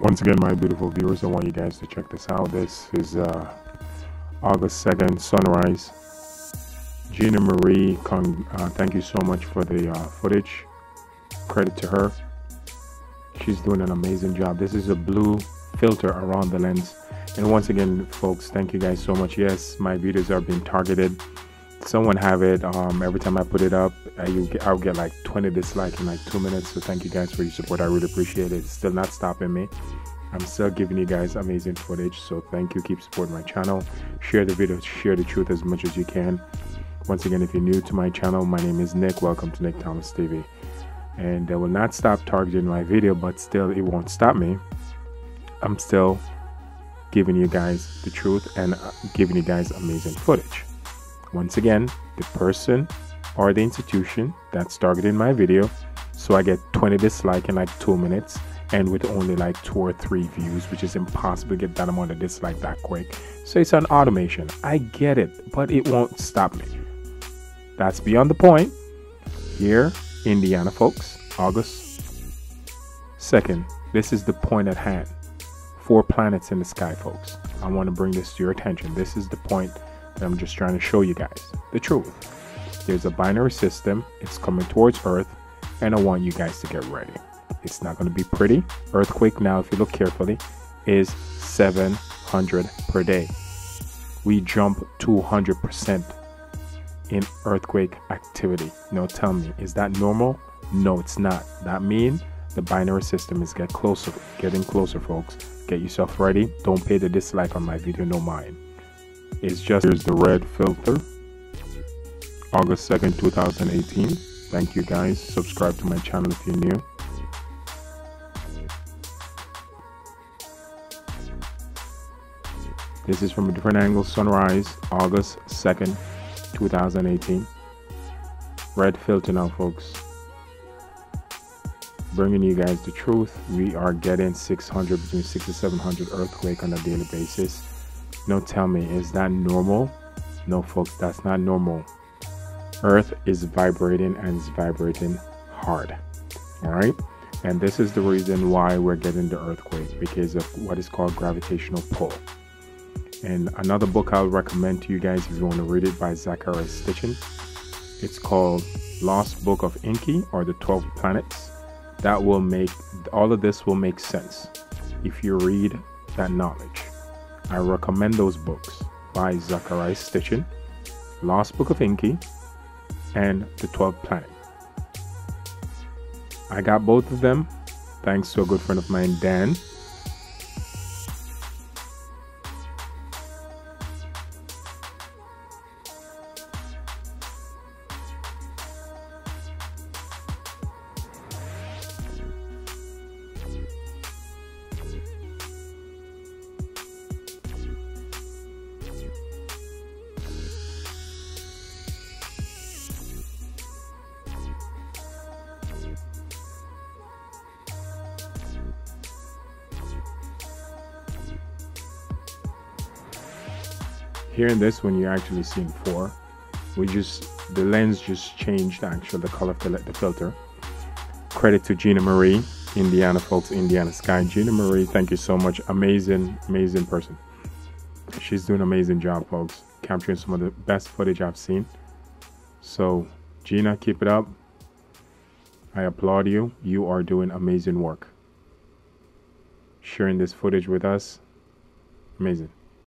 Once again, my beautiful viewers, I want you guys to check this out. This is uh, August 2nd, sunrise. Gina Marie, uh, thank you so much for the uh, footage. Credit to her. She's doing an amazing job. This is a blue filter around the lens. And once again, folks, thank you guys so much. Yes, my videos are being targeted. Someone have it. Um, every time I put it up, I, get, I'll get like 20 dislikes in like two minutes. So thank you guys for your support. I really appreciate it. Still not stopping me. I'm still giving you guys amazing footage. So thank you. Keep supporting my channel. Share the video. Share the truth as much as you can. Once again, if you're new to my channel, my name is Nick. Welcome to Nick Thomas TV. And I will not stop targeting my video, but still, it won't stop me. I'm still giving you guys the truth and uh, giving you guys amazing footage. Once again, the person or the institution that's targeting my video, so I get 20 dislike in like two minutes and with only like two or three views, which is impossible to get that amount of dislike that quick. So it's an automation. I get it, but it won't stop me. That's beyond the point. Here, Indiana folks, August 2nd. This is the point at hand. Four planets in the sky, folks. I want to bring this to your attention. This is the point that I'm just trying to show you guys the truth. There's a binary system, it's coming towards Earth, and I want you guys to get ready. It's not going to be pretty. Earthquake now, if you look carefully, is 700 per day. We jump 200% in earthquake activity. Now tell me, is that normal? No, it's not. That means the binary system is get closer, getting closer, folks. Get yourself ready. Don't pay the dislike on my video, no mind. It's just here's the red filter. August 2nd, 2018. Thank you guys. Subscribe to my channel if you're new. This is from a different angle, sunrise, August 2nd, 2018. Red filter now, folks. Bringing you guys the truth. We are getting 600, between 6 to 700 earthquake on a daily basis. No, tell me, is that normal? No, folks, that's not normal. Earth is vibrating and it's vibrating hard. All right. And this is the reason why we're getting the earthquakes because of what is called gravitational pull. And another book I'll recommend to you guys if you want to read it by Zecharia Sitchin. It's called Lost Book of Enki or the 12 Planets. That will make all of this will make sense if you read that knowledge. I recommend those books by Zecharia Sitchin, Lost Book of Enki, and The 12th Planet. I got both of them thanks to a good friend of mine, Dan, here in this one you're actually seeing four we just the lens just changed actually the color of the, the filter. Credit to Gina Marie Indiana folks Indiana Sky. Gina Marie thank you so much. Amazing amazing person. She's doing amazing job folks capturing some of the best footage I've seen. So Gina keep it up. I applaud you. You are doing amazing work. Sharing this footage with us amazing